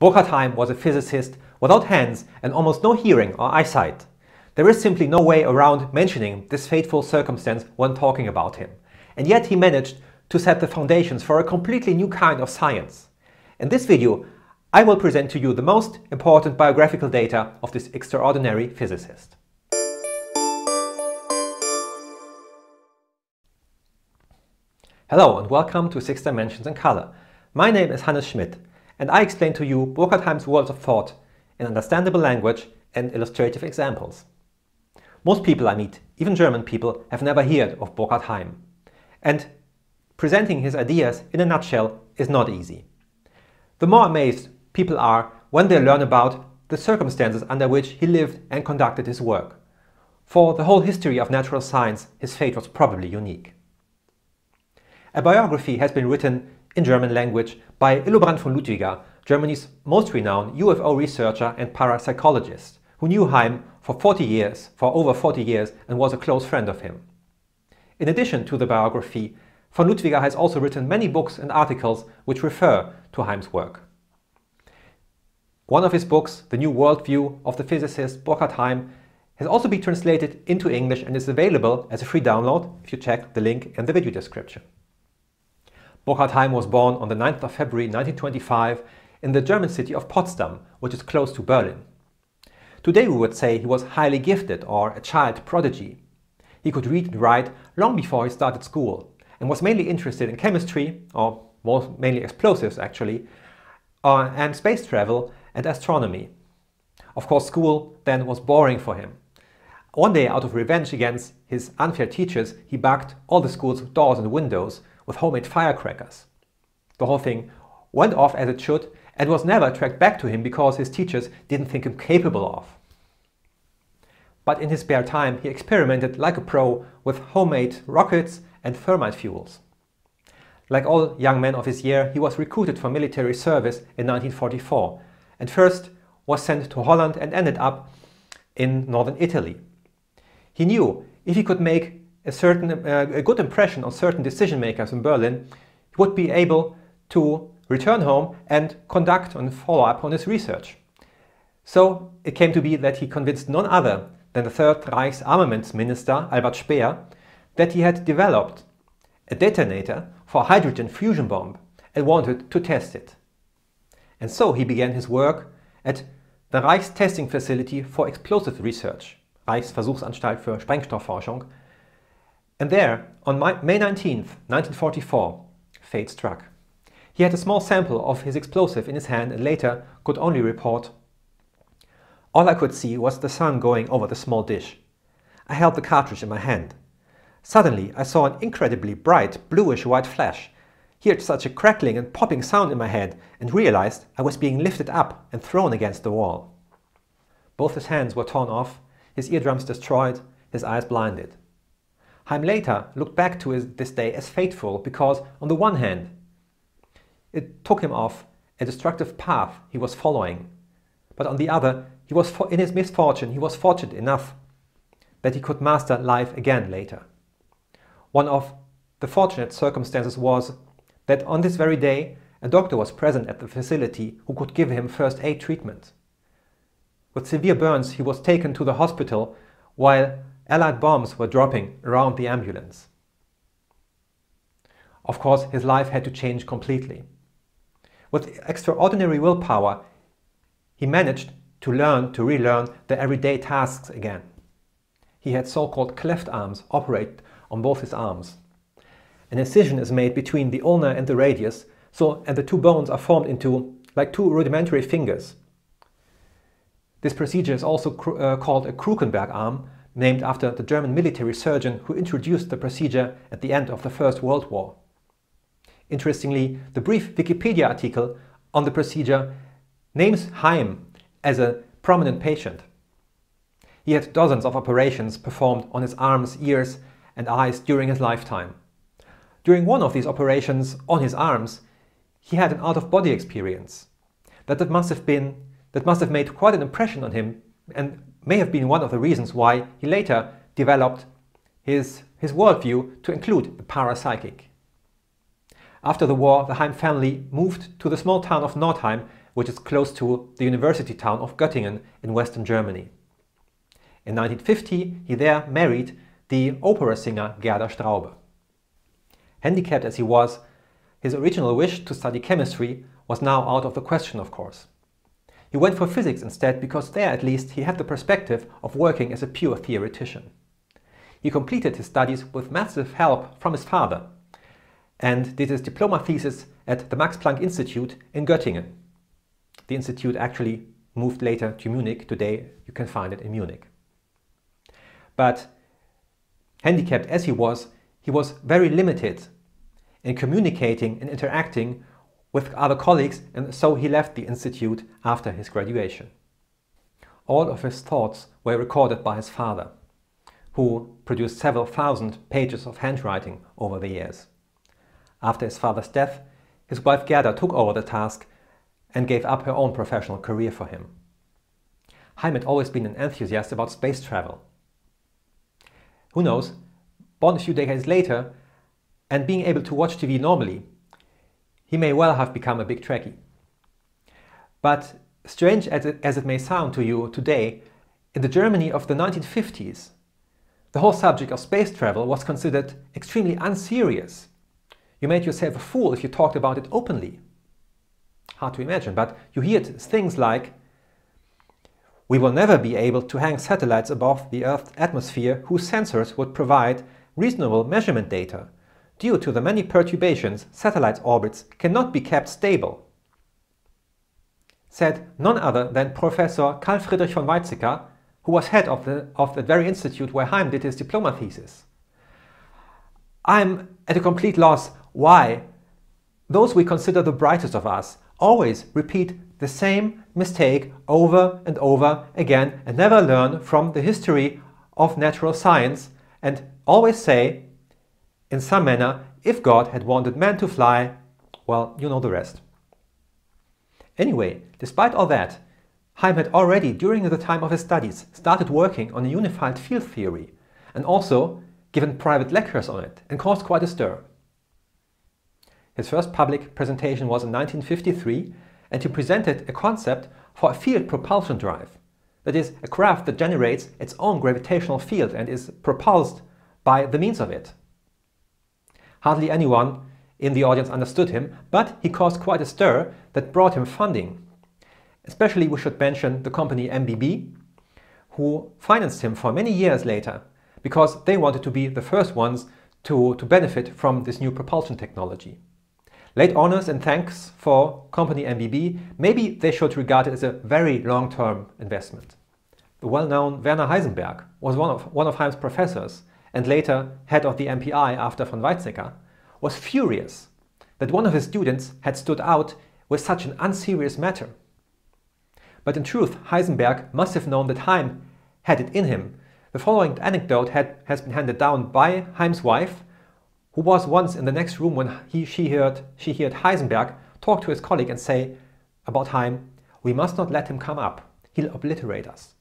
Burkhard Heim was a physicist without hands and almost no hearing or eyesight. There is simply no way around mentioning this fateful circumstance when talking about him. And yet he managed to set the foundations for a completely new kind of science. In this video, I will present to you the most important biographical data of this extraordinary physicist. Hello and welcome to 6 Dimensions in Color. My name is Hannes Schmidt and I explain to you Burkhard Heim's worlds of thought in understandable language and illustrative examples. Most people I meet, even German people, have never heard of Burkhard And presenting his ideas in a nutshell is not easy. The more amazed people are when they learn about the circumstances under which he lived and conducted his work. For the whole history of natural science, his fate was probably unique. A biography has been written in German language by Illobrand von Ludwiger, Germany's most renowned UFO researcher and parapsychologist, who knew Heim for 40 years, for over 40 years, and was a close friend of him. In addition to the biography, von Ludwiger has also written many books and articles which refer to Heim's work. One of his books, The New Worldview of the physicist Burkhard Heim, has also been translated into English and is available as a free download if you check the link in the video description. Burkhard Heim was born on the 9th of February 1925 in the German city of Potsdam, which is close to Berlin. Today we would say he was highly gifted or a child prodigy. He could read and write long before he started school and was mainly interested in chemistry, or more mainly explosives actually, uh, and space travel and astronomy. Of course school then was boring for him. One day out of revenge against his unfair teachers he bugged all the school's doors and windows with homemade firecrackers. The whole thing went off as it should and was never tracked back to him because his teachers didn't think him capable of. But in his spare time he experimented like a pro with homemade rockets and thermite fuels. Like all young men of his year, he was recruited for military service in 1944 and first was sent to Holland and ended up in northern Italy. He knew if he could make a certain uh, a good impression on certain decision makers in Berlin, he would be able to return home and conduct and follow up on his research. So it came to be that he convinced none other than the Third Reich's armaments minister, Albert Speer, that he had developed a detonator for a hydrogen fusion bomb and wanted to test it. And so he began his work at the Reich's Testing Facility for Explosive Research, Reichsversuchsanstalt für Sprengstoffforschung, and there, on May 19, 1944, fate struck. He had a small sample of his explosive in his hand and later could only report, All I could see was the sun going over the small dish. I held the cartridge in my hand. Suddenly I saw an incredibly bright bluish-white flash, heard such a crackling and popping sound in my head and realized I was being lifted up and thrown against the wall. Both his hands were torn off, his eardrums destroyed, his eyes blinded. Heim later looked back to his, this day as fateful because, on the one hand, it took him off a destructive path he was following, but on the other, he was in his misfortune, he was fortunate enough that he could master life again later. One of the fortunate circumstances was that on this very day, a doctor was present at the facility who could give him first aid treatment. With severe burns, he was taken to the hospital while Allied bombs were dropping around the ambulance. Of course, his life had to change completely. With extraordinary willpower, he managed to learn to relearn the everyday tasks again. He had so-called cleft arms operate on both his arms. An incision is made between the ulna and the radius, so and the two bones are formed into like two rudimentary fingers. This procedure is also uh, called a Krukenberg arm named after the German military surgeon who introduced the procedure at the end of the First World War. Interestingly, the brief Wikipedia article on the procedure names Heim as a prominent patient. He had dozens of operations performed on his arms, ears and eyes during his lifetime. During one of these operations on his arms, he had an out-of-body experience. That must have been that must have made quite an impression on him and may have been one of the reasons why he later developed his, his worldview to include the parapsychic. After the war, the Heim family moved to the small town of Northeim, which is close to the university town of Göttingen in western Germany. In 1950, he there married the opera singer Gerda Straube. Handicapped as he was, his original wish to study chemistry was now out of the question, of course. He went for physics instead because there at least he had the perspective of working as a pure theoretician. He completed his studies with massive help from his father and did his diploma thesis at the Max Planck Institute in Göttingen. The institute actually moved later to Munich. Today you can find it in Munich. But handicapped as he was, he was very limited in communicating and interacting with other colleagues and so he left the institute after his graduation. All of his thoughts were recorded by his father, who produced several thousand pages of handwriting over the years. After his father's death, his wife Gerda took over the task and gave up her own professional career for him. Heim had always been an enthusiast about space travel. Who knows, born a few decades later and being able to watch TV normally, he may well have become a big Trekkie. But strange as it, as it may sound to you today, in the Germany of the 1950s, the whole subject of space travel was considered extremely unserious. You made yourself a fool if you talked about it openly. Hard to imagine, but you hear things like, we will never be able to hang satellites above the Earth's atmosphere whose sensors would provide reasonable measurement data Due to the many perturbations, satellite orbits cannot be kept stable. Said none other than Professor Carl Friedrich von Weizsäcker, who was head of the, of the very institute where Heim did his diploma thesis. I'm at a complete loss why those we consider the brightest of us always repeat the same mistake over and over again and never learn from the history of natural science and always say in some manner, if God had wanted man to fly, well, you know the rest. Anyway, despite all that, Heim had already, during the time of his studies, started working on a unified field theory and also given private lectures on it and caused quite a stir. His first public presentation was in 1953 and he presented a concept for a field propulsion drive. That is, a craft that generates its own gravitational field and is propulsed by the means of it. Hardly anyone in the audience understood him, but he caused quite a stir that brought him funding. Especially we should mention the company MBB, who financed him for many years later, because they wanted to be the first ones to, to benefit from this new propulsion technology. Late honors and thanks for company MBB, maybe they should regard it as a very long-term investment. The well-known Werner Heisenberg was one of, one of Heim's professors and later head of the MPI after von Weizsäcker, was furious that one of his students had stood out with such an unserious matter. But in truth, Heisenberg must have known that Heim had it in him. The following anecdote had, has been handed down by Heim's wife, who was once in the next room when he, she, heard, she heard Heisenberg talk to his colleague and say about Heim, we must not let him come up, he'll obliterate us.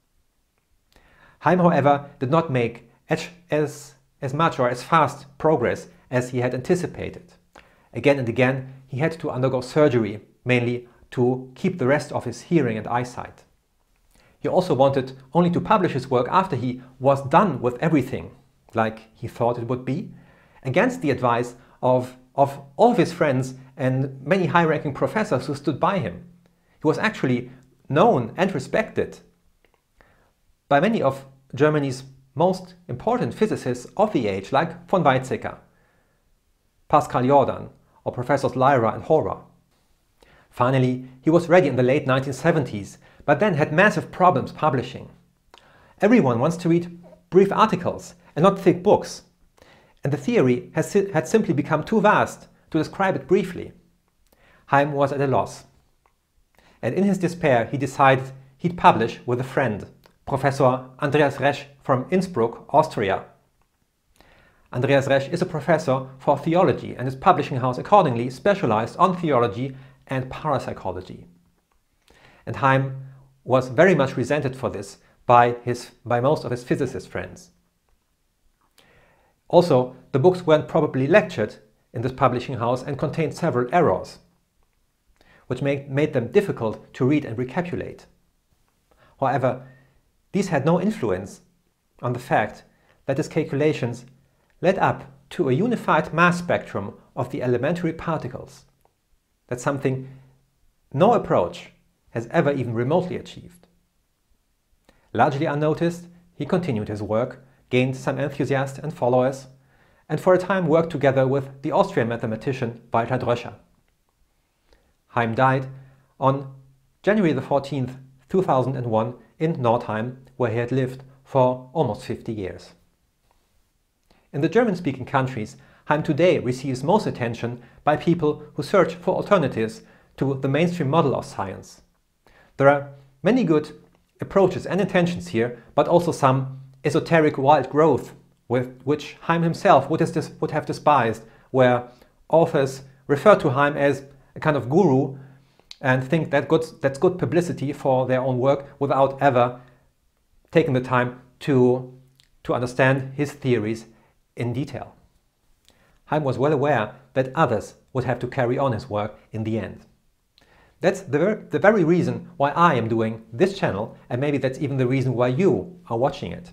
Heim, however, did not make as, as, as much or as fast progress as he had anticipated. Again and again, he had to undergo surgery, mainly to keep the rest of his hearing and eyesight. He also wanted only to publish his work after he was done with everything, like he thought it would be, against the advice of, of all of his friends and many high-ranking professors who stood by him. He was actually known and respected by many of Germany's most important physicists of the age like von Weizsäcker, Pascual Jordan, or Professors Lyra and Hoare. Finally, he was ready in the late 1970s, but then had massive problems publishing. Everyone wants to read brief articles and not thick books, and the theory has, had simply become too vast to describe it briefly. Heim was at a loss. And in his despair, he decided he'd publish with a friend, Professor Andreas Resch from Innsbruck, Austria. Andreas Resch is a professor for theology and his publishing house accordingly specialized on theology and parapsychology. And Heim was very much resented for this by, his, by most of his physicist friends. Also, the books weren't probably lectured in this publishing house and contained several errors. which made, made them difficult to read and recapitulate. However, these had no influence on the fact that his calculations led up to a unified mass spectrum of the elementary particles. That's something no approach has ever even remotely achieved. Largely unnoticed, he continued his work, gained some enthusiasts and followers, and for a time worked together with the Austrian mathematician Walter Dröscher. Heim died on January the 14th, 2001 in Northeim, where he had lived for almost 50 years. In the German-speaking countries, Heim today receives most attention by people who search for alternatives to the mainstream model of science. There are many good approaches and intentions here, but also some esoteric wild growth with which Heim himself would, would have despised, where authors refer to Heim as a kind of guru and think that good, that's good publicity for their own work without ever taking the time to, to understand his theories in detail. Heim was well aware that others would have to carry on his work in the end. That's the, the very reason why I am doing this channel and maybe that's even the reason why you are watching it.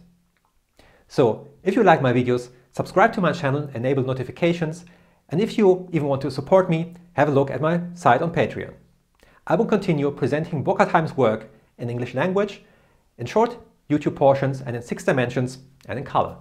So if you like my videos, subscribe to my channel, enable notifications and if you even want to support me, have a look at my site on Patreon. I will continue presenting Burkhard Heim's work in English language, in short YouTube portions and in six dimensions and in color.